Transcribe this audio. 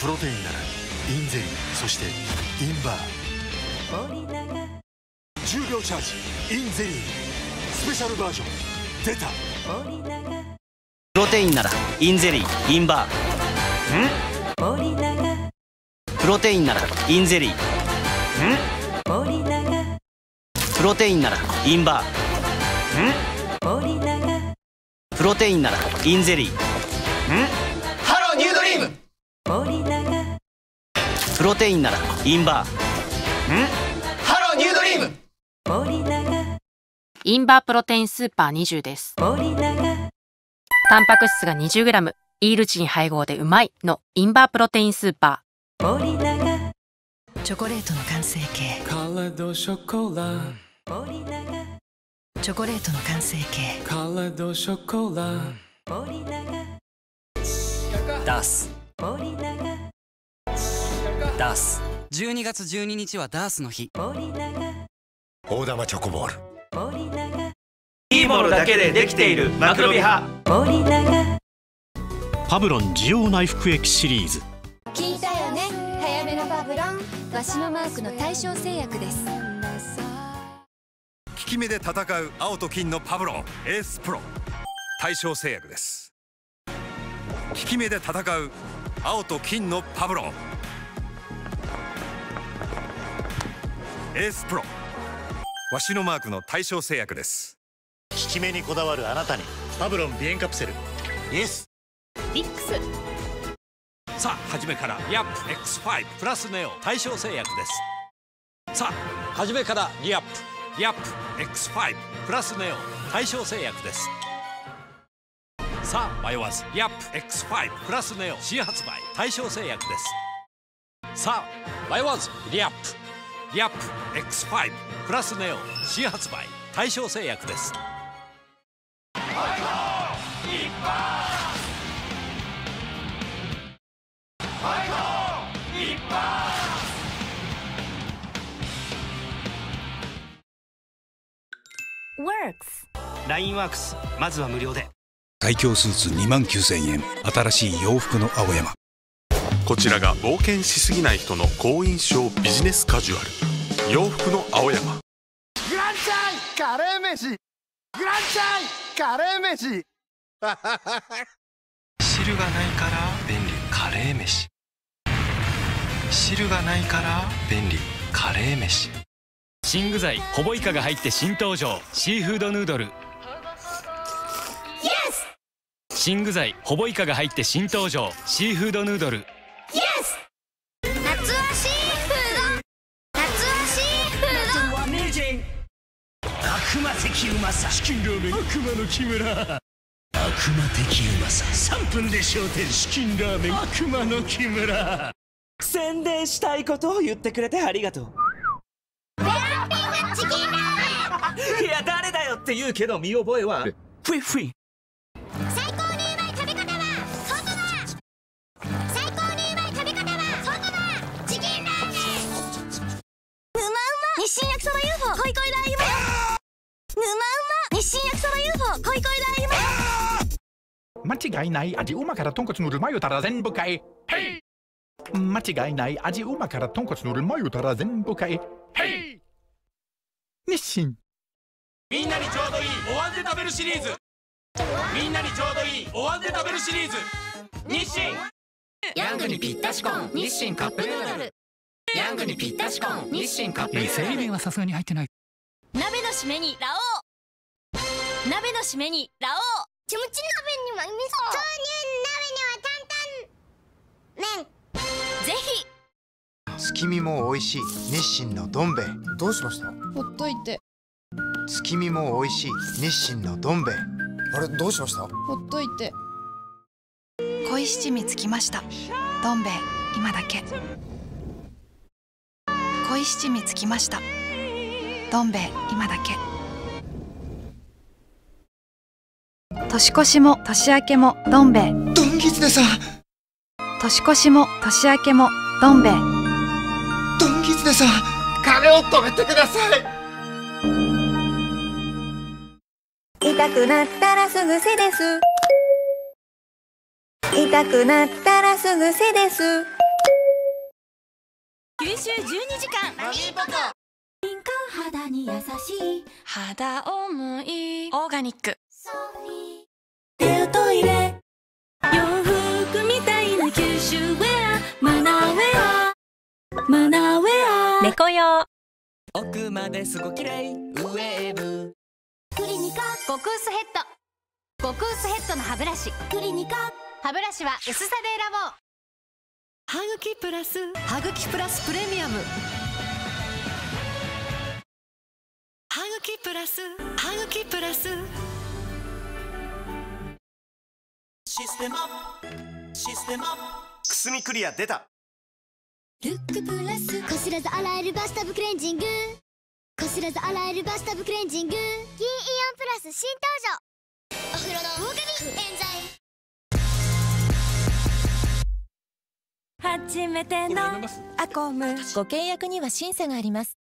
プロテインならインゼリーそしてインバー。10秒チャージ。インゼリー。スペシャルバージョン。出た。プロテインならインゼリーインバー。ん？プロテインならインゼリー。ん？プロテインならインバー。ん？プロテインなら in ゼリー。ん？プロテインなら in バー。ん？ Hello New Dream。 in バープロテインスーパー20です。タンパク質が 20g、 E ルチン配合でうまいの。 in バープロテインスーパーチョコレートの完成形。カレドショコラ。チョコレートの完成形。カレドショコラ。ダースダース。12月12日はダースの日。大玉チョコボール。いいものだけでできている。マクロビハ。パブロンジオ内服液シリーズ。聞いたよね。早めのパブロン。わしのマークの対象製薬です。効き目で戦う青と金のパブロン。エースプロ。対象製薬です。効き目で戦う青と金のパブロンエースプロ。わしのマークの対象製薬です。効き目にこだわるあなたに。パブロン鼻炎カプセル。イエス。ー。リックス。さあ初めからリアップ。X5 プラスネオ。対象製薬です。さあ初めからリアップ。リアップ。X5 プラスネオ。対象製薬です。さあ迷わずリアップ。X5 プラスネオ。新発売。対象製薬です。さあ迷わずリアップリアップ X5 プラスネオ新発売。対象製薬です。ラインワークスまずは無料で。最強スーツ2万9000円。新しい洋服の青山こちらが冒険しすぎない人の好印象ビジネスカジュアル。洋服の青山。グランチャイ!カレー飯!グランチャイ!カレー飯!汁がないから便利。カレー飯。汁がないから便利。カレー飯。新具材ほぼイカが入って新登場。シーフードヌードル。新具材ほぼイカが入って新登場。シーフードヌードル的うまさ。チキンラーメン。悪魔の木村悪魔的うまさ。3分で焦点チキンラーメン。悪魔の木村。宣伝したいことを言ってくれてありがとう。チキンラーメン。いや誰だよって言うけど見覚えは。フィフィ最高にうまい食べ方は外だ最高にうまい食べ方は外だチキンラーメン。うまうま。日清焼そば UFO 恋恋ラー油ま日清焼そば UFO 恋恋ラー油麺間違いない味うまから豚骨ヌードルマヨたら全部かい。間違いない味うまから豚骨ヌードルマヨたら全部かい。日清みんなにちょうどいいお椀で食べるシリーズ。みんなにちょうどいいお椀で食べるシリーズ。日清ヤングにぴったしコン日清カップヌードル。ヤングにぴったしコン日清カップヌードル。整理はさすがに入ってない。鍋の締めにラオウ鍋の締めにラオウ。キムチ鍋には味噌。豆乳鍋には担々麺。ぜひ。月見も美味しい日清のどん兵衛。どうしました？ほっといて。月見も美味しい日清のどん兵衛。あれどうしました？ほっといて。恋七味つきました。どん兵衛今だけ。恋七味つきました。どん兵衛今だけ年越しも年明けもどん兵衛。ドンギツネさ。ん年越しも年明けもどん兵衛。ドンギツネさ。ん金を止めてください。痛くなったらすぐせです。痛くなったらすぐせです。吸収12時間。マミーポコ。敏感肌に優しい。肌思い。オーガニックいな吸収ウェアマナーウェア。マナーウェア。猫用。奥まですごきれい。ウェーブ。クリニカ。極薄ヘッド。極薄ヘッドのハブラシ。クリニカ。ハブラシは薄さで選ぼう。ハグキプラス。ハグキプラスプレミアム。ハグキプラス。ハグキプラス。システマシステマくすみクリア出た。ルックプラス。こすらず洗えるバスタブクレンジング。こすらず洗えるバスタブクレンジング。銀イオンプラス新登場。お風呂のオーガニックエンジョイ初めてのアコム。ご契約には審査があります